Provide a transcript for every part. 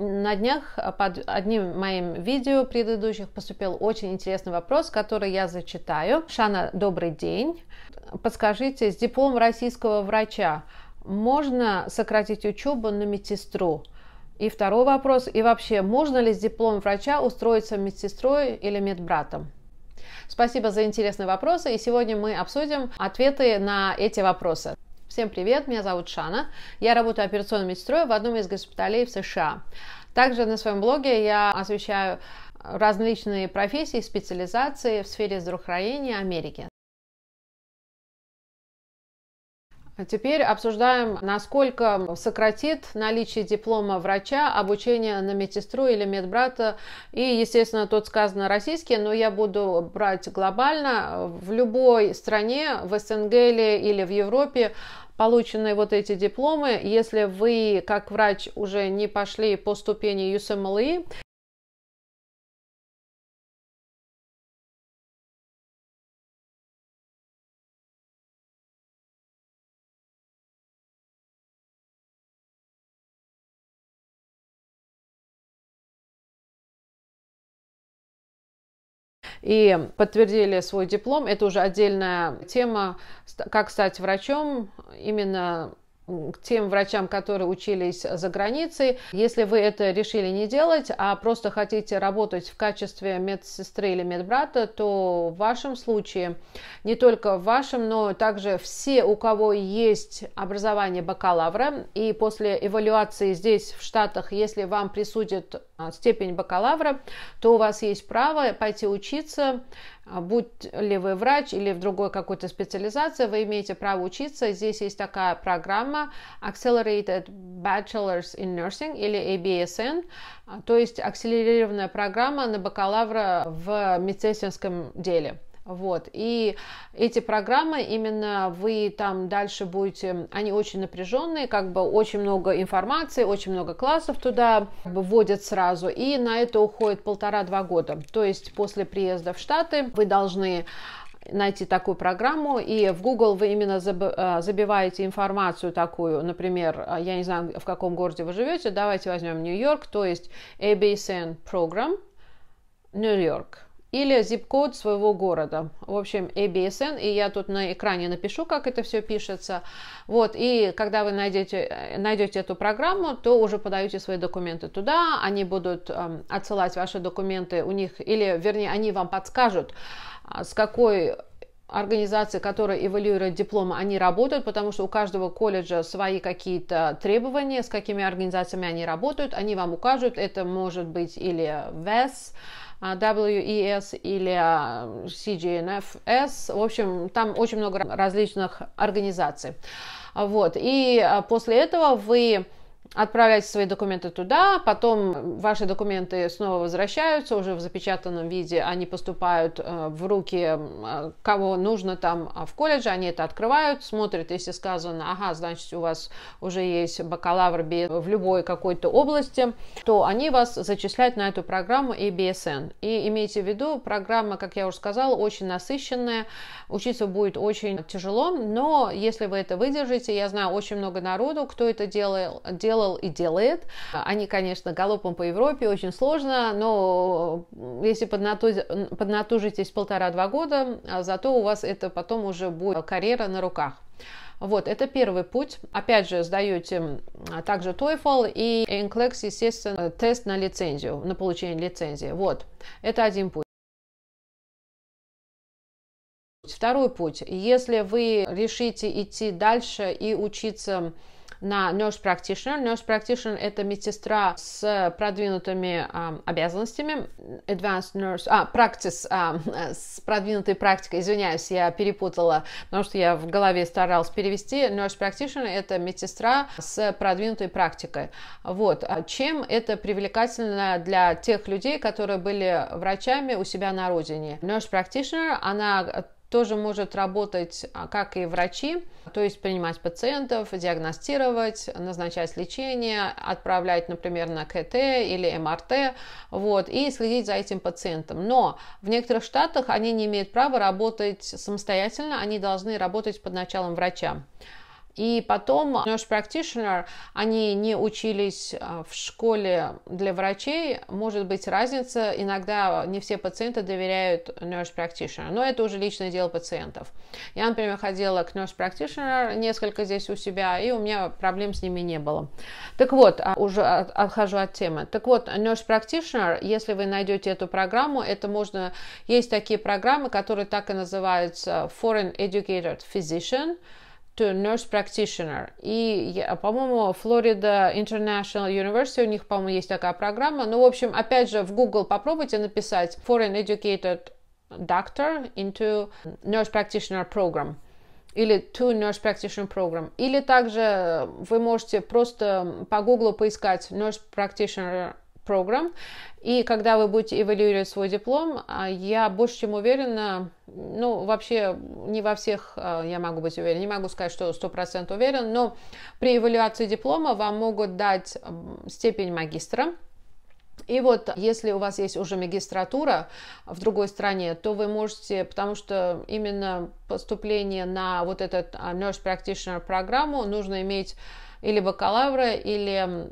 На днях под одним моим видео предыдущих поступил очень интересный вопрос, который я зачитаю. Шана, добрый день. Подскажите, с дипломом российского врача можно сократить учебу на медсестру? И второй вопрос, и вообще, можно ли с дипломом врача устроиться медсестрой или медбратом? Спасибо за интересные вопросы, и сегодня мы обсудим ответы на эти вопросы. Всем привет, меня зовут Шана. Я работаю операционной медсестрой в одном из госпиталей в США. Также на своем блоге я освещаю различные профессии, специализации в сфере здравоохранения Америки. Теперь обсуждаем, насколько сократит наличие диплома врача обучение на медсестру или медбрата. И, естественно, тут сказано российский, но я буду брать глобально. В любой стране, в СНГ или в Европе полученные вот эти дипломы, если вы как врач уже не пошли по ступени USMLE, и подтвердили свой диплом. Это уже отдельная тема, как стать врачом именно к тем врачам, которые учились за границей. Если вы это решили не делать, а просто хотите работать в качестве медсестры или медбрата, то в вашем случае, не только в вашем, но также все, у кого есть образование бакалавра, и после эвалюации здесь, в Штатах, если вам присудят степень бакалавра, то у вас есть право пойти учиться а будь ли вы врач или в другой какой-то специализации, вы имеете право учиться. Здесь есть такая программа Accelerated Bachelors in Nursing или ABSN, а, то есть акселерированная программа на бакалавра в медицинском деле. Вот. И эти программы, именно вы там дальше будете, они очень напряженные, как бы очень много информации, очень много классов туда вводят сразу, и на это уходит полтора-два года. То есть после приезда в Штаты вы должны найти такую программу, и в Google вы именно э, забиваете информацию такую, например, э, я не знаю, в каком городе вы живете, давайте возьмем Нью-Йорк, то есть ABSN Program, Нью-Йорк или zip-код своего города. В общем, ABSN, и я тут на экране напишу, как это все пишется. Вот, и когда вы найдете, найдете эту программу, то уже подаете свои документы туда, они будут э, отсылать ваши документы у них, или, вернее, они вам подскажут, а, с какой организации, которые эвалюируют дипломы, они работают, потому что у каждого колледжа свои какие-то требования, с какими организациями они работают, они вам укажут, это может быть или VES, WES или CGNFS. В общем, там очень много различных организаций. Вот. И а, после этого вы отправляете свои документы туда, потом ваши документы снова возвращаются уже в запечатанном виде, они поступают э, в руки э, кого нужно там а в колледже, они это открывают, смотрят, если сказано, ага, значит у вас уже есть бакалавр в любой какой-то области, то они вас зачисляют на эту программу ABSN. И имейте в виду, программа, как я уже сказала, очень насыщенная, учиться будет очень тяжело, но если вы это выдержите, я знаю очень много народу, кто это делал, делал делал и делает. Они, конечно, галопом по Европе, очень сложно, но если поднатужитесь полтора-два года, зато у вас это потом уже будет карьера на руках. Вот, это первый путь. Опять же, сдаете также TOEFL и NCLEX, естественно, тест на лицензию, на получение лицензии. Вот, это один путь. Второй путь. Если вы решите идти дальше и учиться на nurse practitioner. Nurse practitioner – это медсестра с продвинутыми а, обязанностями. Advanced nurse, а, practice, а, с продвинутой практикой, извиняюсь, я перепутала, потому что я в голове старалась перевести. Nurse practitioner – это медсестра с продвинутой практикой. Вот. А чем это привлекательно для тех людей, которые были врачами у себя на родине? Nurse practitioner, она тоже может работать, а, как и врачи, то есть принимать пациентов, диагностировать, назначать лечение, отправлять, например, на КТ или МРТ, вот, и следить за этим пациентом. Но в некоторых штатах они не имеют права работать самостоятельно, они должны работать под началом врача. И потом nurse practitioner, они не учились а, в школе для врачей. Может быть разница, иногда не все пациенты доверяют nurse practitioner, но это уже личное дело пациентов. Я, например, ходила к nurse practitioner несколько здесь у себя, и у меня проблем с ними не было. Так вот, а, уже отхожу от темы. Так вот, nurse practitioner, если вы найдете эту программу, это можно... Есть такие программы, которые так и называются Foreign Educated Physician, to nurse practitioner. И, по-моему, Florida International University, у них, по-моему, есть такая программа. Ну, в общем, опять же, в Google попробуйте написать Foreign Educated Doctor into Nurse Practitioner Program или to Nurse Practitioner Program. Или также вы можете просто по Google поискать Nurse Practitioner Program, и когда вы будете эвалюировать свой диплом, а, я больше чем уверена, ну, вообще не во всех а, я могу быть уверена, не могу сказать, что 100% уверен, но при эвалюации диплома вам могут дать степень магистра, и вот, если у вас есть уже магистратура в другой стране, то вы можете, потому что именно поступление на вот этот а, Nurse Practitioner программу нужно иметь или бакалавра, или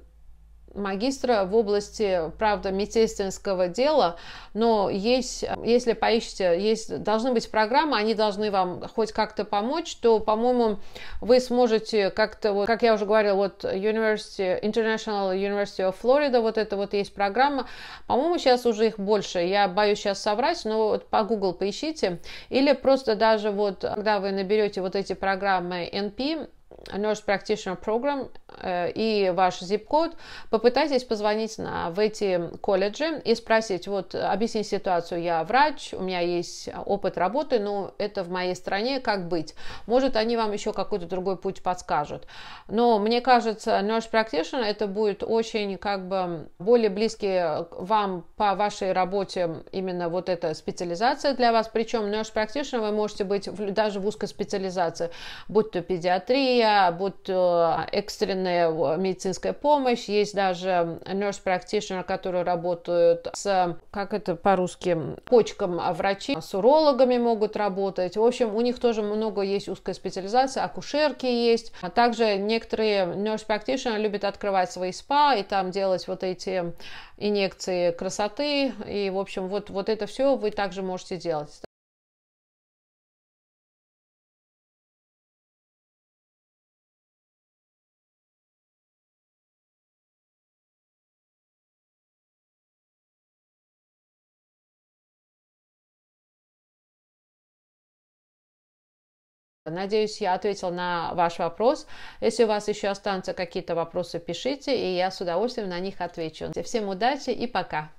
магистра в области, правда, медицинского дела, но есть, если поищете, есть, должны быть программы, они должны вам хоть как-то помочь, то, по-моему, вы сможете как-то, вот, как я уже говорила, вот University, International University of Florida, вот это вот есть программа, по-моему, сейчас уже их больше, я боюсь сейчас соврать, но вот по Google поищите, или просто даже вот, когда вы наберете вот эти программы NP, Nurse Practitioner Program э, и ваш zip-код, попытайтесь позвонить на, в эти колледжи и спросить, вот, объясни ситуацию, я врач, у меня есть опыт работы, но это в моей стране, как быть? Может, они вам еще какой-то другой путь подскажут. Но мне кажется, Nurse Practitioner это будет очень, как бы, более близкий вам по вашей работе именно вот эта специализация для вас, причем Nurse Practitioner вы можете быть в, даже в узкой специализации, будь то педиатрия, будь то экстренная медицинская помощь, есть даже nurse practitioner, которые работают с, как это по-русски, почкам врачи, с урологами могут работать. В общем, у них тоже много есть узкая специализация, акушерки есть. А также некоторые nurse practitioner любят открывать свои спа и там делать вот эти инъекции красоты. И, в общем, вот, вот это все вы также можете делать. Надеюсь, я ответила на ваш вопрос. Если у вас еще останутся какие-то вопросы, пишите, и я с удовольствием на них отвечу. Всем удачи и пока!